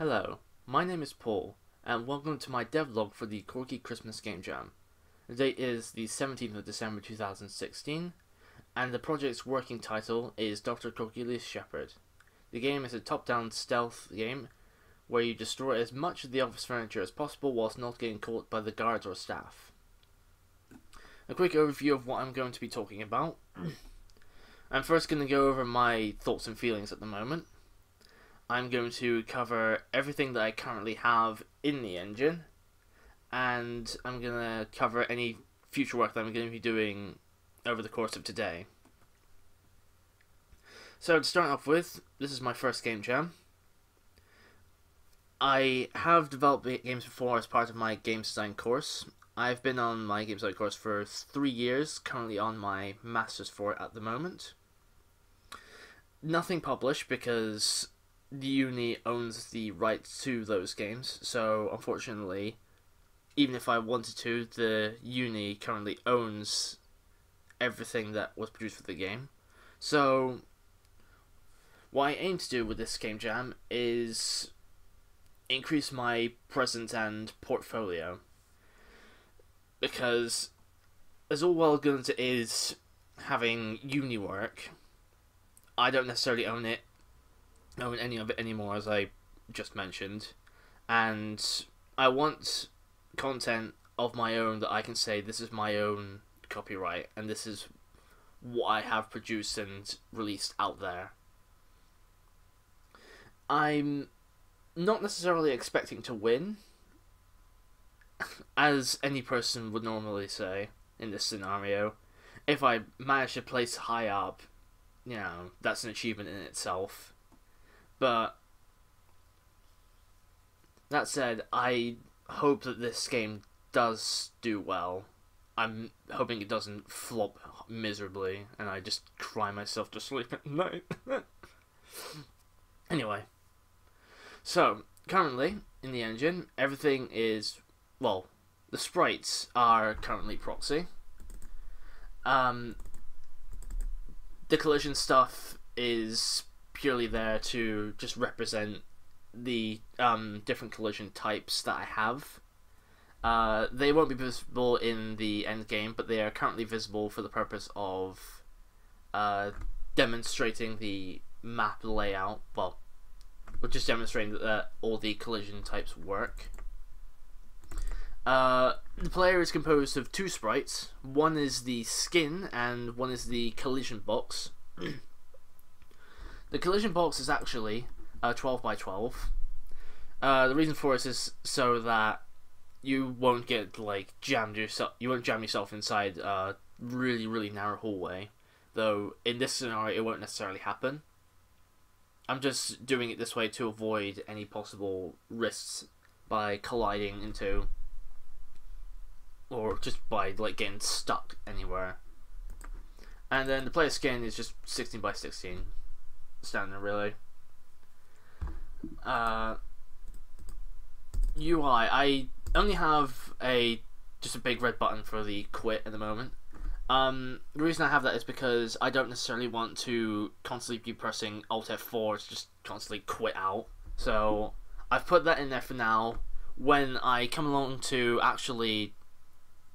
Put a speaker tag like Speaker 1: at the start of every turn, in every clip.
Speaker 1: Hello, my name is Paul, and welcome to my devlog for the Corgi Christmas Game Jam. The date is the 17th of December 2016, and the project's working title is Dr. Corky Cornelius Shepherd. The game is a top-down stealth game where you destroy as much of the office furniture as possible whilst not getting caught by the guards or staff. A quick overview of what I'm going to be talking about. I'm first going to go over my thoughts and feelings at the moment. I'm going to cover everything that I currently have in the engine, and I'm going to cover any future work that I'm going to be doing over the course of today. So to start off with, this is my first game jam. I have developed games before as part of my games design course. I've been on my games design course for three years, currently on my masters for it at the moment. Nothing published because the uni owns the rights to those games, so unfortunately, even if I wanted to, the uni currently owns everything that was produced for the game. So, what I aim to do with this game jam is increase my presence and portfolio. Because, as all well good as it is having uni work, I don't necessarily own it, own any of it anymore, as I just mentioned. And I want content of my own that I can say this is my own copyright and this is what I have produced and released out there. I'm not necessarily expecting to win, as any person would normally say in this scenario. If I manage to place high up, you know, that's an achievement in itself. But that said, I hope that this game does do well. I'm hoping it doesn't flop miserably and I just cry myself to sleep at night. anyway, so currently in the engine, everything is well. The sprites are currently proxy. Um, the collision stuff is purely there to just represent the um, different collision types that I have. Uh, they won't be visible in the end game, but they are currently visible for the purpose of uh, demonstrating the map layout. Well, we're just demonstrating that uh, all the collision types work. Uh, the player is composed of two sprites. One is the skin, and one is the collision box. the collision box is actually uh, 12 by 12. Uh, the reason for it is so that you won't get like jammed yourself. You won't jam yourself inside a really really narrow hallway. Though in this scenario, it won't necessarily happen. I'm just doing it this way to avoid any possible risks by colliding into, or just by like getting stuck anywhere. And then the player skin is just 16 by 16, standard really. Uh, UI, I only have a just a big red button for the quit at the moment. Um, the reason I have that is because I don't necessarily want to constantly be pressing Alt F4 to just constantly quit out. So I've put that in there for now. When I come along to actually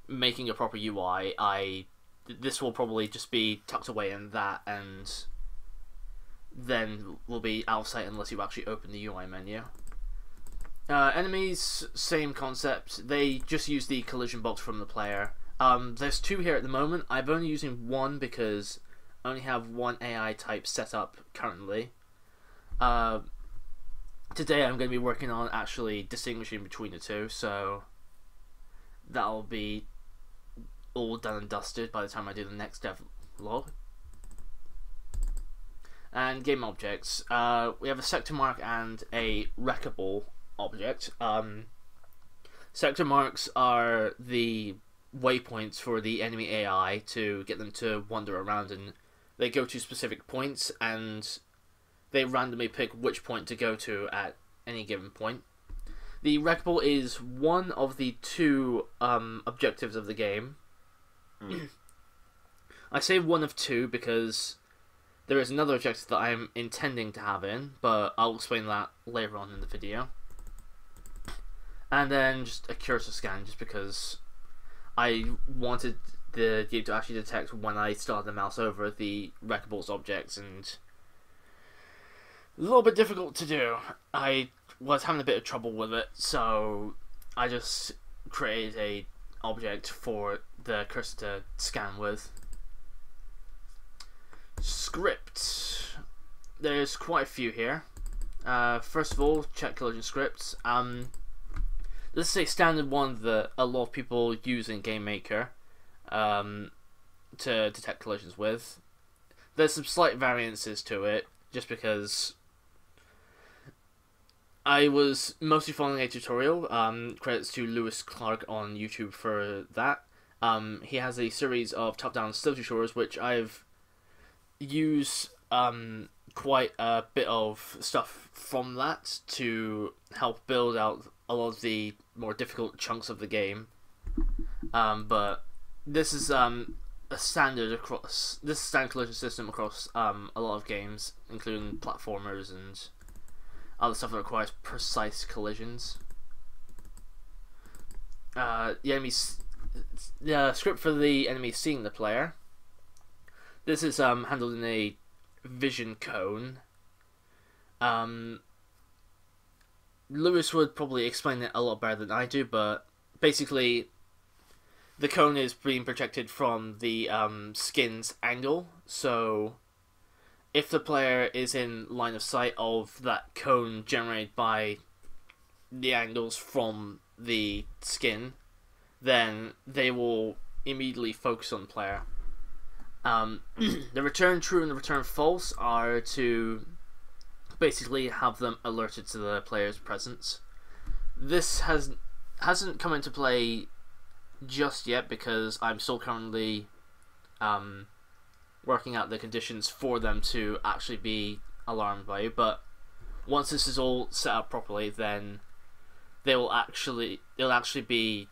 Speaker 1: making a proper UI, I this will probably just be tucked away in that, and then will be out of sight unless you actually open the UI menu. Uh, enemies, same concept. They just use the collision box from the player. Um, there's two here at the moment. I'm only using one because I only have one AI type set up currently. Uh, today I'm going to be working on actually distinguishing between the two, so that'll be all done and dusted by the time I do the next dev log. And game objects. Uh, we have a sector mark and a wreckable object. Um, sector marks are the waypoints for the enemy AI to get them to wander around, and they go to specific points, and they randomly pick which point to go to at any given point. The wreckable is one of the two um, objectives of the game. Mm. I say one of two because there is another objective that I'm intending to have in, but I'll explain that later on in the video. And then just a cursor scan, just because I wanted the game to actually detect when I started the mouse over the Wreckables objects, and a little bit difficult to do. I was having a bit of trouble with it, so I just created a object for the cursor to scan with. Script. There's quite a few here. Uh, first of all, check collision scripts. Um, this is a standard one that a lot of people use in GameMaker um, to detect collisions with. There's some slight variances to it, just because I was mostly following a tutorial. Um, credits to Lewis Clark on YouTube for that. Um, he has a series of top-down still tutorials, which I've used um, quite a bit of stuff from that to help build out a lot of the more difficult chunks of the game. Um, but this is um, a standard across this standard collision system across um, a lot of games, including platformers and other stuff that requires precise collisions. Uh, the enemies, the script for the enemy seeing the player. This is um, handled in a vision cone. Um, Lewis would probably explain it a lot better than I do, but basically, the cone is being projected from the um, skin's angle, so if the player is in line of sight of that cone generated by the angles from the skin, then they will immediately focus on the player. Um, the return true and the return false are to basically have them alerted to the player's presence. This has hasn't come into play just yet because I'm still currently um, working out the conditions for them to actually be alarmed by you. But once this is all set up properly, then they will actually it'll actually be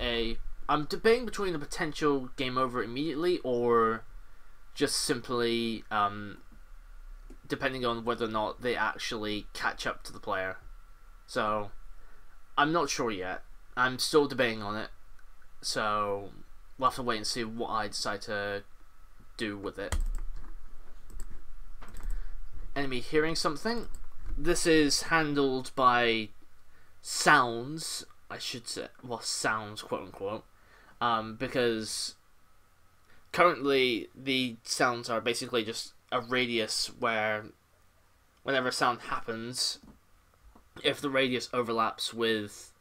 Speaker 1: a. I'm debating between a potential game over immediately or just simply um, depending on whether or not they actually catch up to the player. So I'm not sure yet. I'm still debating on it. So we'll have to wait and see what I decide to do with it. Enemy hearing something. This is handled by sounds, I should say. Well, sounds, quote unquote. Um, because currently the sounds are basically just a radius where whenever sound happens, if the radius overlaps with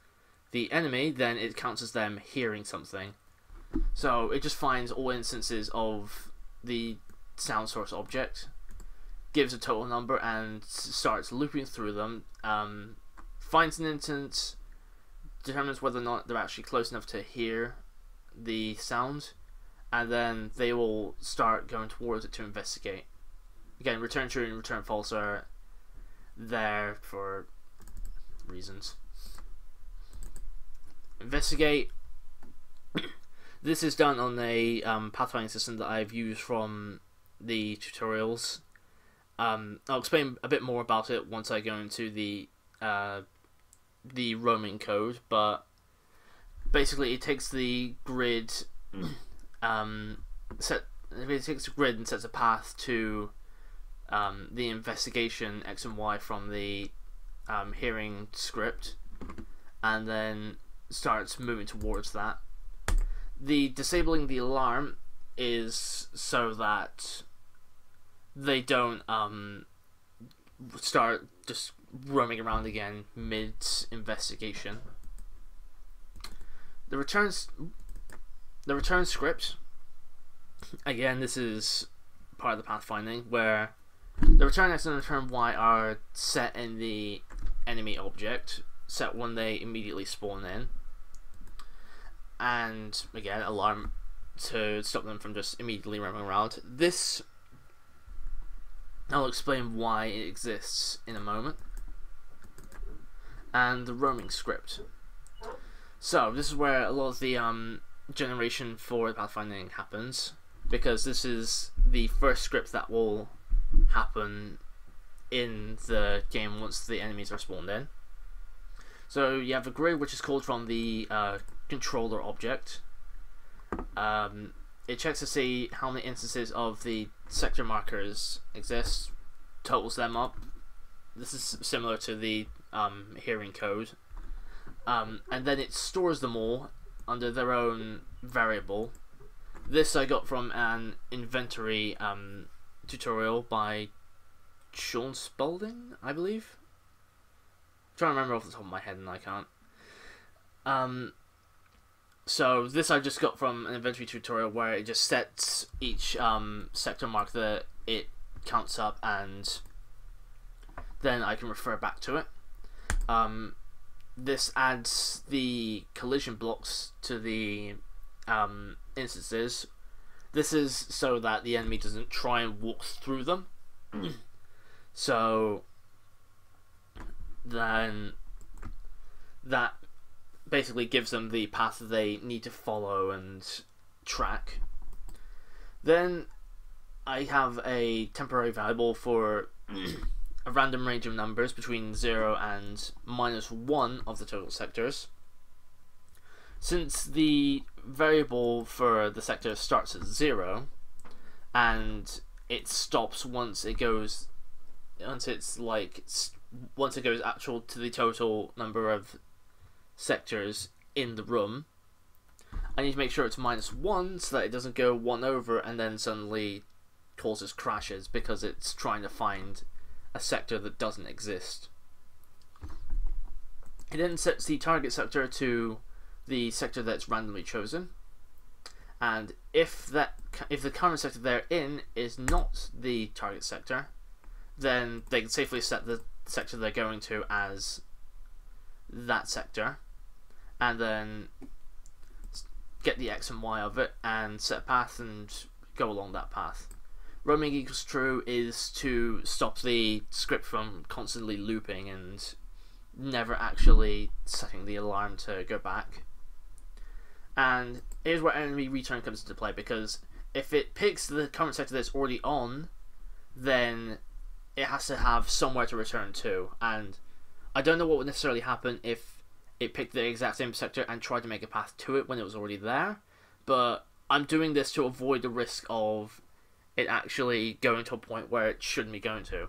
Speaker 1: the enemy, then it counts as them hearing something. So it just finds all instances of the sound source object, gives a total number, and starts looping through them. Um, finds an instance, determines whether or not they're actually close enough to hear the sound, and then they will start going towards it to investigate. Again, return true and return false are there for reasons. Investigate this is done on a um, pathfinding system that I've used from the tutorials. Um, I'll explain a bit more about it once I go into the uh, the roaming code, but basically it takes the grid, um, set it takes the grid and sets a path to um, the investigation X and Y from the um, hearing script, and then starts moving towards that the disabling the alarm is so that they don't um start just roaming around again mid investigation. The returns the return script again this is part of the pathfinding where the return X and the return Y are set in the enemy object set when they immediately spawn in and again alarm to stop them from just immediately roaming around. This I'll explain why it exists in a moment. And the roaming script. So this is where a lot of the um, generation for pathfinding happens. because this is the first script that will happen in the game once the enemies are spawned in. So you have a grid which is called from the uh, controller object. Um, it checks to see how many instances of the sector markers exist, totals them up. This is similar to the um, hearing code. Um, and then it stores them all under their own variable. This I got from an inventory um, tutorial by Shaun Spalding, I believe. I'm trying to remember off the top of my head and I can't. Um, so this I just got from an inventory tutorial where it just sets each um, sector mark that it counts up and then I can refer back to it. Um, this adds the collision blocks to the um, instances. This is so that the enemy doesn't try and walk through them. so then that basically gives them the path they need to follow and track. Then I have a temporary variable for a random range of numbers between 0 and minus 1 of the total sectors. Since the variable for the sector starts at 0 and it stops once it goes once it's like once it goes actual to the total number of sectors in the room. I need to make sure it's minus one so that it doesn't go one over and then suddenly causes crashes because it's trying to find a sector that doesn't exist. It then sets the target sector to the sector that's randomly chosen. And if that if the current sector they're in is not the target sector, then they can safely set the sector they're going to as that sector and then get the x and y of it and set a path and go along that path. Roaming equals true is to stop the script from constantly looping and never actually setting the alarm to go back. And here's where enemy return comes into play because if it picks the current sector that's already on, then it has to have somewhere to return to. And I don't know what would necessarily happen if it picked the exact same sector and tried to make a path to it when it was already there. But I'm doing this to avoid the risk of it actually going to a point where it shouldn't be going to.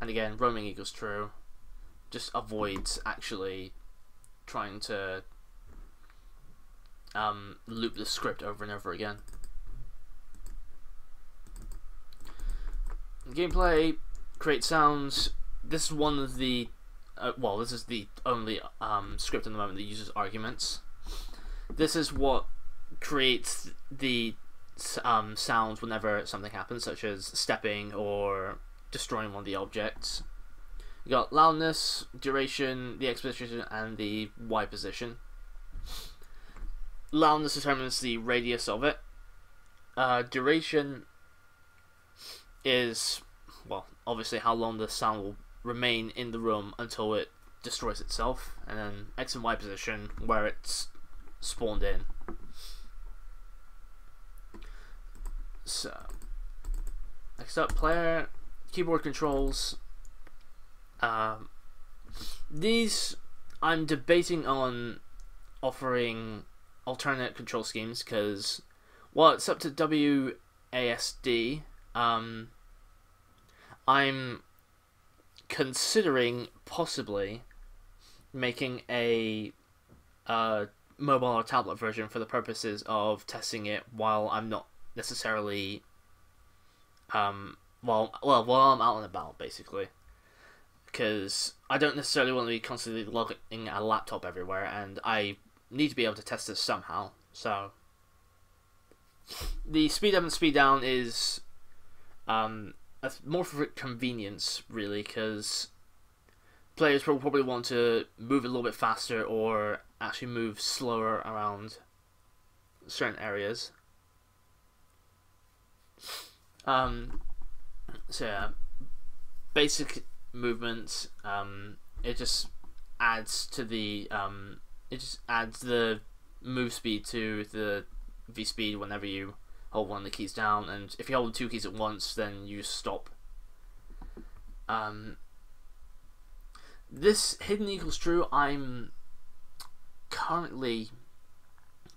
Speaker 1: And again, roaming equals true. Just avoids actually trying to um, loop the script over and over again. Gameplay, create sounds. This is one of the uh, well, this is the only um, script in the moment that uses arguments. This is what creates the um, sounds whenever something happens, such as stepping or destroying one of the objects. You got loudness, duration, the X position, and the Y position. Loudness determines the radius of it. Uh, duration is, well, obviously how long the sound will remain in the room until it destroys itself, and then X and Y position where it's spawned in. So, next up, player keyboard controls. Um, these I'm debating on offering alternate control schemes because while it's up to WASD, um, I'm considering possibly making a uh, mobile or tablet version for the purposes of testing it while I'm not necessarily um while well while I'm out and about basically because I don't necessarily want to be constantly logging a laptop everywhere and I need to be able to test this somehow so the speed up and speed down is um more for convenience, really, because players will probably want to move a little bit faster or actually move slower around certain areas. Um, so yeah, basic movements. Um, it just adds to the um, it just adds the move speed to the v speed whenever you hold one of the keys down, and if you hold two keys at once, then you stop. Um, this hidden equals true. I'm currently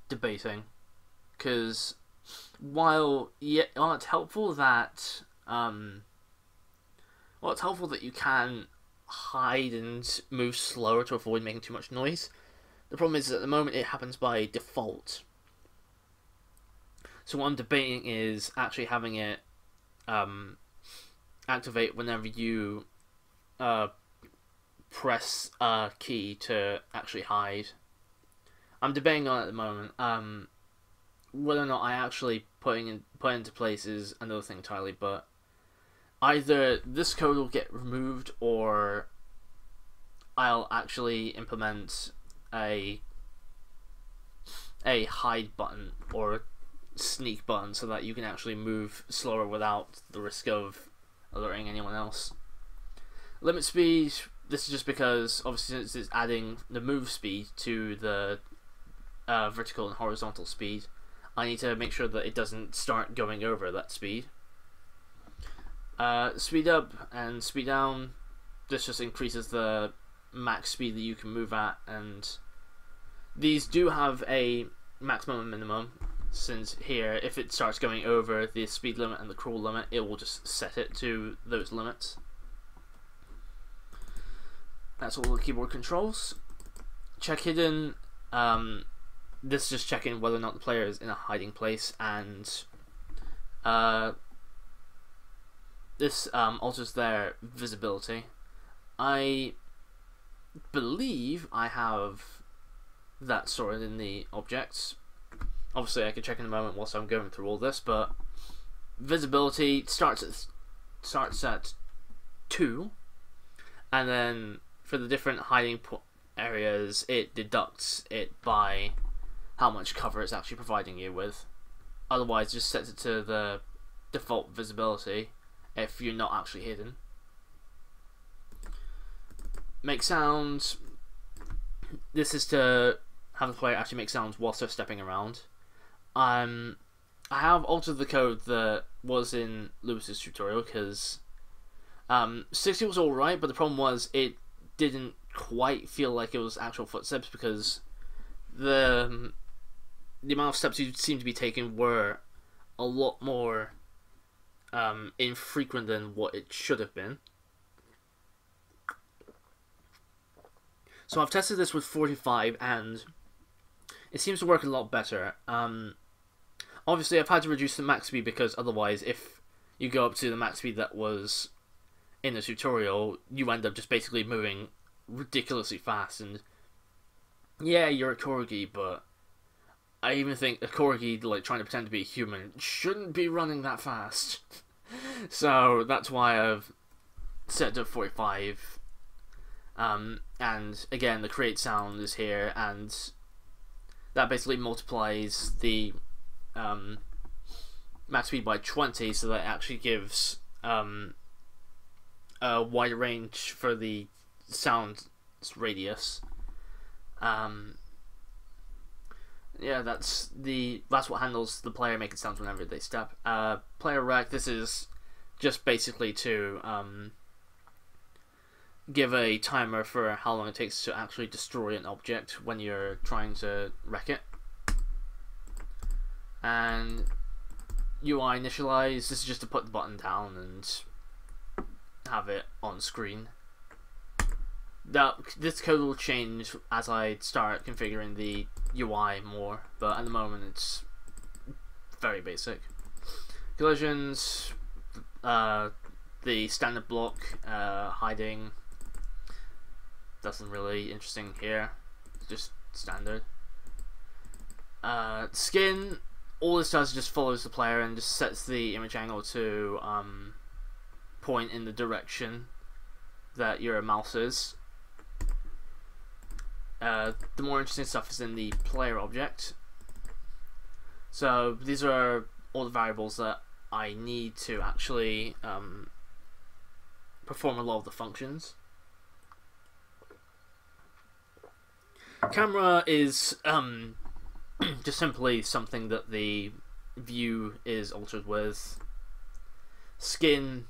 Speaker 1: debating because while yeah, while it's helpful that um, well, it's helpful that you can hide and move slower to avoid making too much noise. The problem is at the moment it happens by default. So what I'm debating is actually having it um, activate whenever you uh, press a key to actually hide. I'm debating on at the moment. Um, whether or not I actually putting in put into place is another thing entirely, but either this code will get removed or I'll actually implement a a hide button or sneak button so that you can actually move slower without the risk of alerting anyone else. Limit speed, this is just because obviously since it's adding the move speed to the uh, vertical and horizontal speed, I need to make sure that it doesn't start going over that speed. Uh, speed up and speed down, this just increases the max speed that you can move at and these do have a maximum and minimum since here if it starts going over the speed limit and the crawl limit it will just set it to those limits. That's all the keyboard controls. Check hidden um, this is just checking whether or not the player is in a hiding place and uh, this um, alters their visibility I believe I have that sorted in the objects. Obviously, I can check in a moment whilst I'm going through all this, but visibility starts at starts at two, and then for the different hiding areas, it deducts it by how much cover it's actually providing you with. Otherwise, just set it to the default visibility if you're not actually hidden make sounds. This is to have the player actually make sounds whilst they're stepping around. Um, I have altered the code that was in Lewis's tutorial because um, 60 was alright, but the problem was it didn't quite feel like it was actual footsteps because the um, the amount of steps you seem to be taking were a lot more um, infrequent than what it should have been. So I've tested this with 45 and it seems to work a lot better. Um, obviously, I've had to reduce the max speed because otherwise, if you go up to the max speed that was in the tutorial, you end up just basically moving ridiculously fast. And yeah, you're a corgi, but I even think a corgi, like trying to pretend to be a human, shouldn't be running that fast. so that's why I've set to 45 um, and again, the create sound is here, and that basically multiplies the um, max speed by 20, so that actually gives um, a wider range for the sound radius. Um, yeah, that's the that's what handles the player making sounds whenever they step. Uh, player rec. This is just basically to um, give a timer for how long it takes to actually destroy an object when you're trying to wreck it. And UI initialize, this is just to put the button down and have it on screen. That This code will change as I start configuring the UI more, but at the moment it's very basic. Collisions, uh, the standard block, uh, hiding, nothing really interesting here. Just standard. Uh, skin, all this does is just follows the player and just sets the image angle to um, point in the direction that your mouse is. Uh, the more interesting stuff is in the player object. So these are all the variables that I need to actually um, perform a lot of the functions. Camera is um, just simply something that the view is altered with. Skin,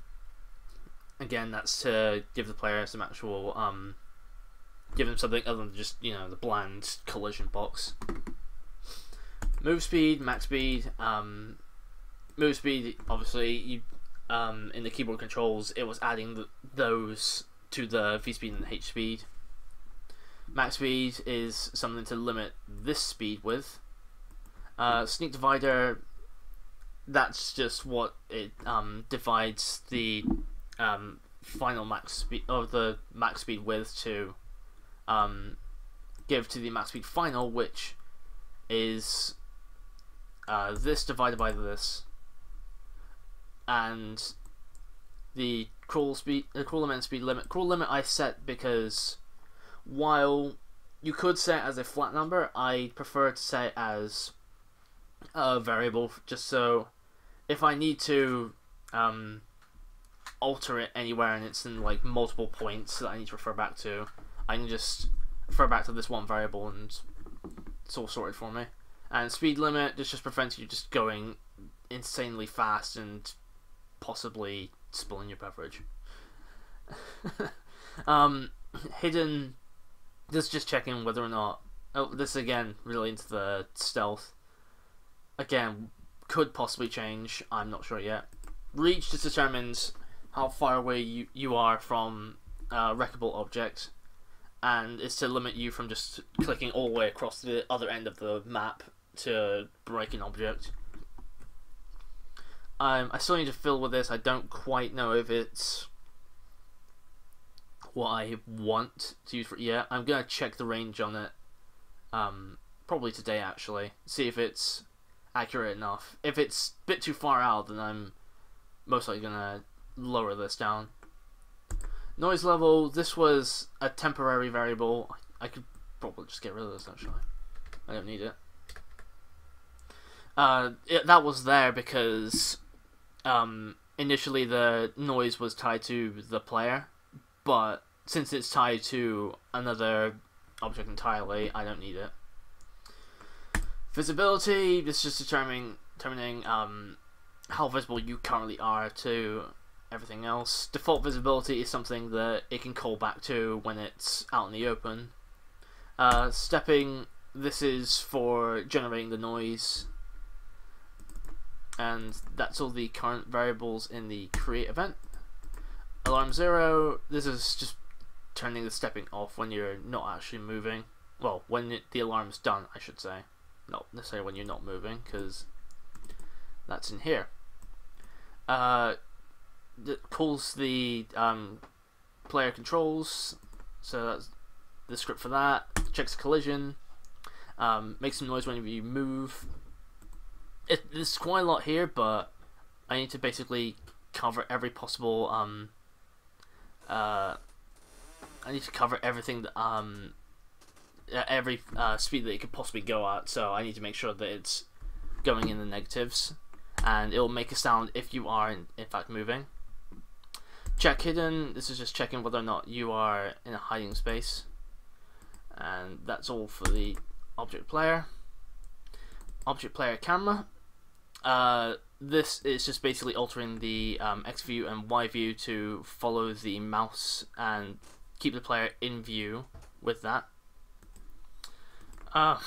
Speaker 1: again, that's to give the player some actual, um, give them something other than just, you know, the bland collision box. Move speed, max speed, um, move speed, obviously, you, um, in the keyboard controls, it was adding the, those to the V speed and the H speed. Max speed is something to limit this speed with. Uh, sneak divider, that's just what it um, divides the um, final max speed or the max speed width to um, give to the max speed final, which is uh, this divided by this, and the crawl speed, the crawl limit speed limit. Crawl limit I set because while you could set as a flat number, I prefer to set it as a variable just so if I need to um, alter it anywhere and it's in like multiple points that I need to refer back to, I can just refer back to this one variable and it's all sorted for me. And speed limit, this just prevents you just going insanely fast and possibly spilling your beverage. um, hidden, this just checking whether or not. Oh, this again really into the stealth. Again, could possibly change. I'm not sure yet. Reach just determines how far away you, you are from a wreckable object, and is to limit you from just clicking all the way across the other end of the map to break an object. Um, I still need to fill with this. I don't quite know if it's what I want to use for. Yeah, I'm gonna check the range on it. Um, probably today actually. See if it's accurate enough. If it's a bit too far out, then I'm most likely gonna lower this down. Noise level. This was a temporary variable. I could probably just get rid of this actually. I don't need it. Uh, it, that was there because um, initially the noise was tied to the player, but since it's tied to another object entirely, I don't need it. Visibility, this is determining determining um, how visible you currently are to everything else. Default visibility is something that it can call back to when it's out in the open. Uh, stepping, this is for generating the noise. And that's all the current variables in the create event. Alarm zero, this is just turning the stepping off when you're not actually moving. Well, when it, the alarm's done, I should say not necessarily when you're not moving because that's in here. Uh, that calls the um, player controls, so that's the script for that. Checks collision, um, makes some noise whenever you move. It, there's quite a lot here, but I need to basically cover every possible. Um, uh, I need to cover everything that um, every uh, speed that it could possibly go at, so I need to make sure that it's going in the negatives, and it'll make a sound if you are in, in fact moving. Check hidden, this is just checking whether or not you are in a hiding space, and that's all for the object player. Object player camera, uh, this is just basically altering the um, X view and Y view to follow the mouse and keep the player in view with that. Uh,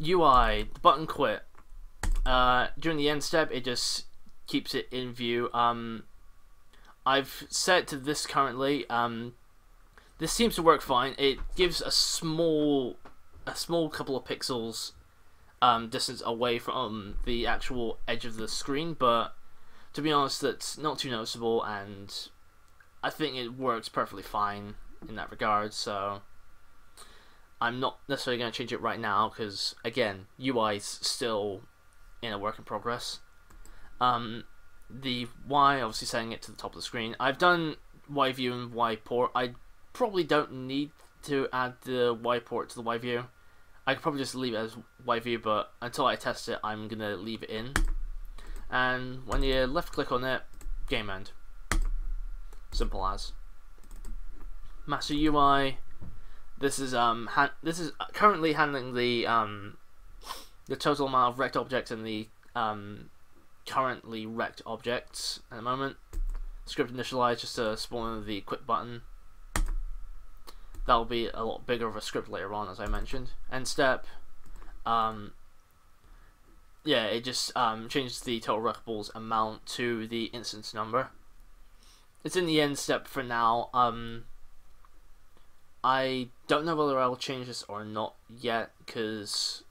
Speaker 1: UI, button quit. Uh, during the end step, it just keeps it in view. Um, I've set to this currently. Um, this seems to work fine. It gives a small, a small couple of pixels um, distance away from the actual edge of the screen, but to be honest, that's not too noticeable, and I think it works perfectly fine in that regard. So I'm not necessarily going to change it right now because again, UI's still in a work in progress. Um, the Y, obviously setting it to the top of the screen. I've done Y view and Y port. I probably don't need to add the Y port to the Y view. I could probably just leave it as Y view, but until I test it, I'm gonna leave it in. And when you left click on it, game end. Simple as. Master UI, this is um this is currently handling the um the total amount of rect objects and the um, currently wrecked objects at the moment. Script initialize just to spawn the quick button. That'll be a lot bigger of a script later on, as I mentioned. End step. Um, yeah, it just um, changes the total wreckables amount to the instance number. It's in the end step for now. Um, I don't know whether I'll change this or not yet, because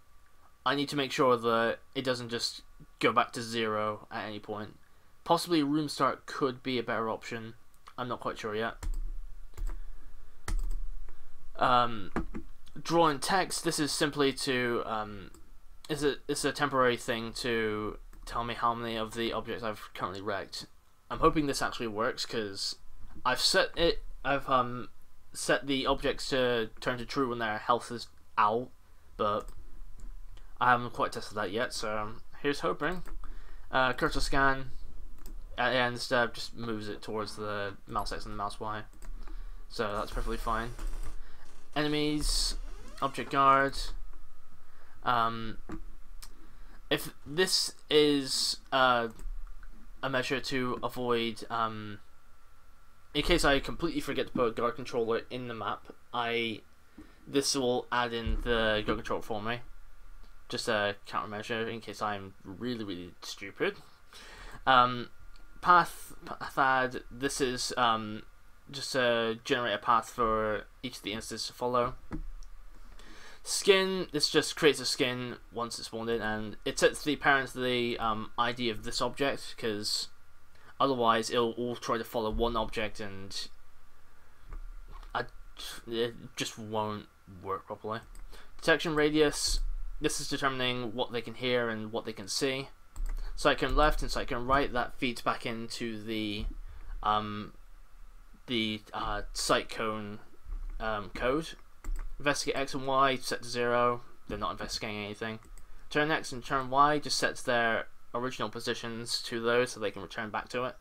Speaker 1: I need to make sure that it doesn't just go back to zero at any point. Possibly room start could be a better option. I'm not quite sure yet. Um, drawing text. This is simply to um, is it's a temporary thing to tell me how many of the objects I've currently wrecked. I'm hoping this actually works because I've set it. I've um set the objects to turn to true when their health is out, but I haven't quite tested that yet. So um, here's hoping. Uh, cursor scan the end step just moves it towards the mouse X and the mouse Y, so that's perfectly fine. Enemies, object guard. Um, if this is uh, a measure to avoid, um, in case I completely forget to put a guard controller in the map, I this will add in the guard controller for me. Just a countermeasure in case I'm really really stupid. Um, path path add. This is um, just to generate a path for each of the instances to follow. Skin, this just creates a skin once it's spawned in, and it sets the parent the um, ID of this object, because otherwise it'll all try to follow one object, and I, it just won't work properly. Detection radius, this is determining what they can hear and what they can see. Sight left and sight right, that feeds back into the um, the uh, sight cone um, code. Investigate X and Y set to zero. They're not investigating anything. Turn X and turn Y just sets their original positions to those so they can return back to it.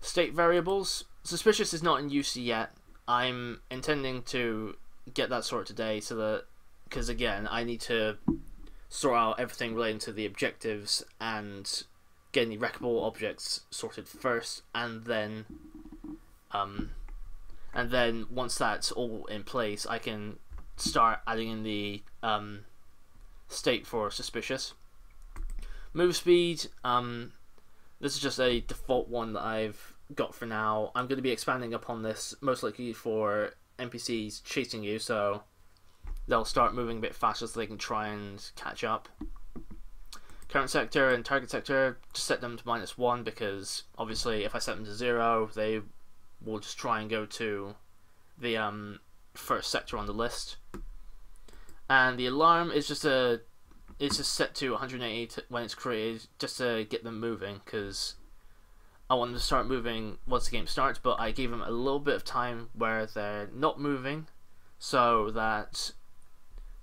Speaker 1: State variables. Suspicious is not in use yet. I'm intending to get that sorted today so that because again I need to sort out everything relating to the objectives and getting the wreckable objects sorted first and then um, and then once that's all in place, I can start adding in the um, state for suspicious. Move speed, um, this is just a default one that I've got for now. I'm going to be expanding upon this most likely for NPCs chasing you, so they'll start moving a bit faster so they can try and catch up. Current sector and target sector, just set them to minus one because obviously if I set them to zero, they we'll just try and go to the um, first sector on the list. And the alarm is just a it's just set to 180 when it's created just to get them moving because I want them to start moving once the game starts but I gave them a little bit of time where they're not moving so that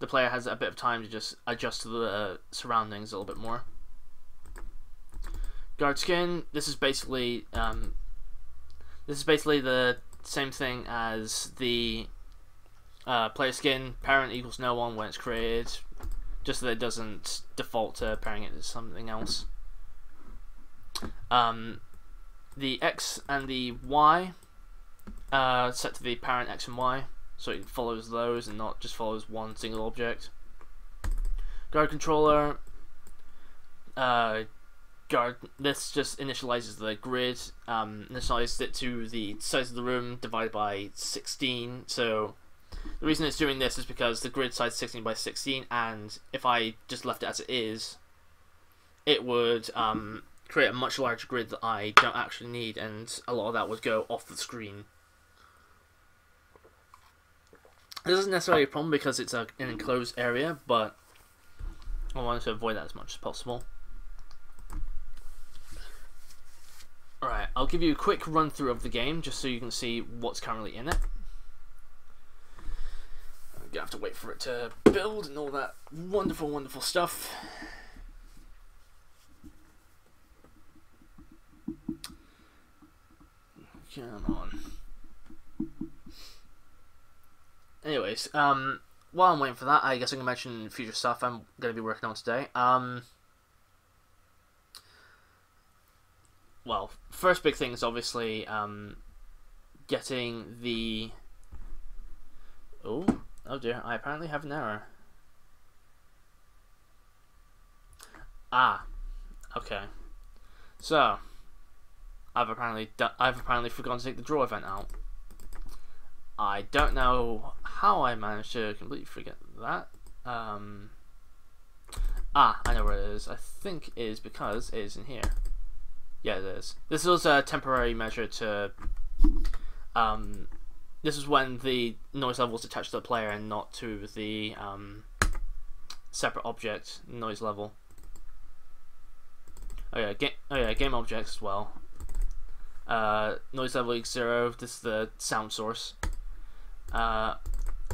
Speaker 1: the player has a bit of time to just adjust to the uh, surroundings a little bit more. Guard skin, this is basically um, this is basically the same thing as the uh, player skin. Parent equals no one when it's created, just so that it doesn't default to pairing it to something else. Um, the X and the Y uh, set to the parent X and Y, so it follows those and not just follows one single object. Guard controller uh, guard this just initializes the grid um initializes it to the size of the room divided by 16 so the reason it's doing this is because the grid size is 16 by 16 and if I just left it as it is it would um, create a much larger grid that I don't actually need and a lot of that would go off the screen this isn't necessarily a problem because it's a, an enclosed area but I wanted to avoid that as much as possible Alright, I'll give you a quick run through of the game just so you can see what's currently in it. Gonna have to wait for it to build and all that wonderful, wonderful stuff. Come on. Anyways, um, while I'm waiting for that, I guess I can mention future stuff I'm going to be working on today. Um, well, first big thing is obviously um, getting the. Oh, oh dear! I apparently have an error. Ah, okay. So, I've apparently I've apparently forgotten to take the draw event out. I don't know how I managed to completely forget that. Um, ah, I know where it is. I think it is because it is in here. Yeah, it is. This was a temporary measure to. Um, this is when the noise level is attached to the player and not to the um, separate object noise level. Oh yeah, game. Oh yeah, game objects as well. Uh, noise level equals zero. This is the sound source. Uh,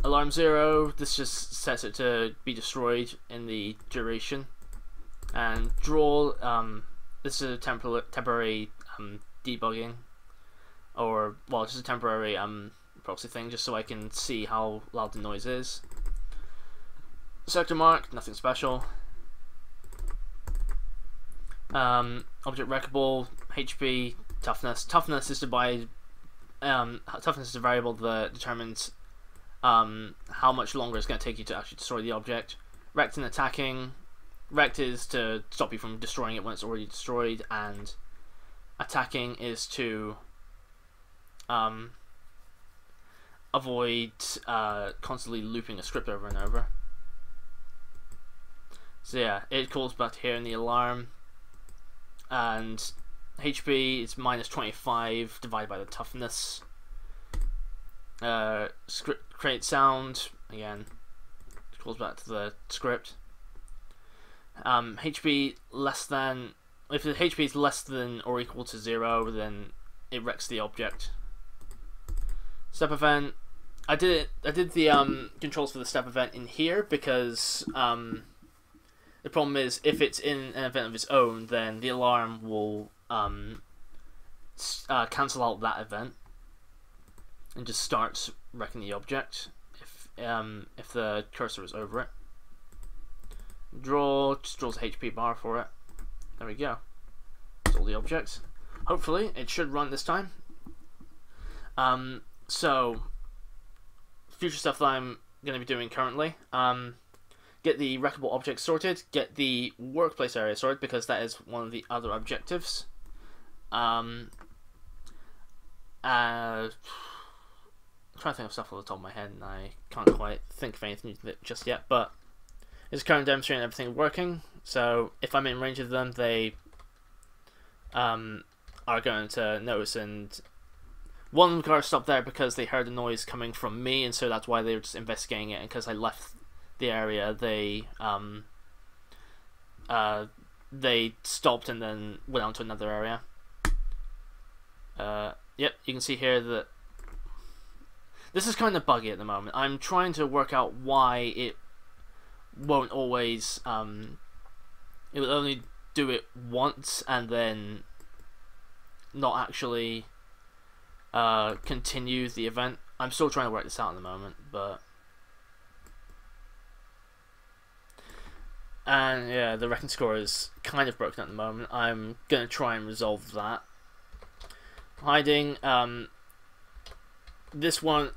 Speaker 1: alarm zero. This just sets it to be destroyed in the duration. And draw. Um, this is a tempor temporary um, debugging, or well, just a temporary um proxy thing, just so I can see how loud the noise is. Sector mark. Nothing special. Um, object wreckable, HP, toughness. Toughness is divided. Um, toughness is a variable that determines um, how much longer it's going to take you to actually destroy the object. Wrecked and attacking. Wrecked is to stop you from destroying it when it's already destroyed, and attacking is to um, avoid uh, constantly looping a script over and over. So yeah, it calls back here in the alarm and HP is minus 25 divided by the toughness. Uh, script create sound again calls back to the script. Um, HP less than if the HP is less than or equal to zero, then it wrecks the object. Step event. I did it. I did the um, controls for the step event in here because um, the problem is if it's in an event of its own, then the alarm will um, uh, cancel out that event and just starts wrecking the object if um, if the cursor is over it. Draw just draws a HP bar for it. There we go. That's all the objects. Hopefully, it should run this time. Um, so, future stuff that I'm going to be doing currently. Um, get the wreckable objects sorted, get the workplace area sorted because that is one of the other objectives. Um, uh, I'm trying to think of stuff off the top of my head and I can't quite think of anything just yet, but it's currently demonstrating everything working, so if I'm in range of them, they um, are going to notice and one of them stopped there because they heard a noise coming from me, and so that's why they were just investigating it. And because I left the area, they um, uh, they stopped and then went on to another area. Uh, yep, you can see here that this is kind of buggy at the moment. I'm trying to work out why it won't always. Um, it will only do it once and then not actually uh, continue the event. I'm still trying to work this out at the moment, but And yeah, the wrecking score is kind of broken at the moment. I'm going to try and resolve that. Hiding, um, this one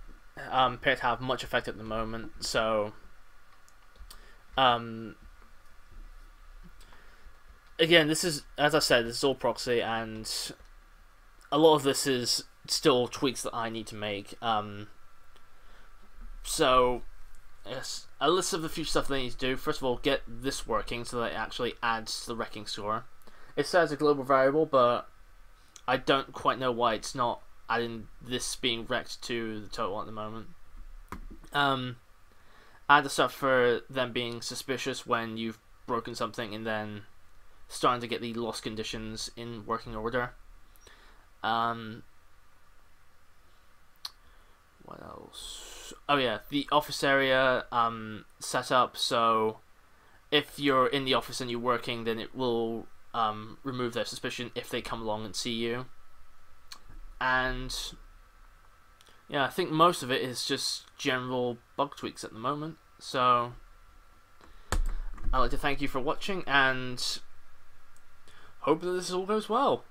Speaker 1: um, appears to have much effect at the moment, so um, again, this is, as I said, this is all proxy, and a lot of this is still tweaks that I need to make. Um, so Yes, a list of the few stuff they need to do. First of all, get this working so that it actually adds to the wrecking score. It says a global variable, but I don't quite know why it's not adding this being wrecked to the total at the moment. Um, add the stuff for them being suspicious when you've broken something and then starting to get the lost conditions in working order. Um, what else? oh yeah, the office area um, set up so if you're in the office and you're working, then it will um, remove their suspicion if they come along and see you. And yeah, I think most of it is just general bug tweaks at the moment. So, I'd like to thank you for watching and hope that this all goes well.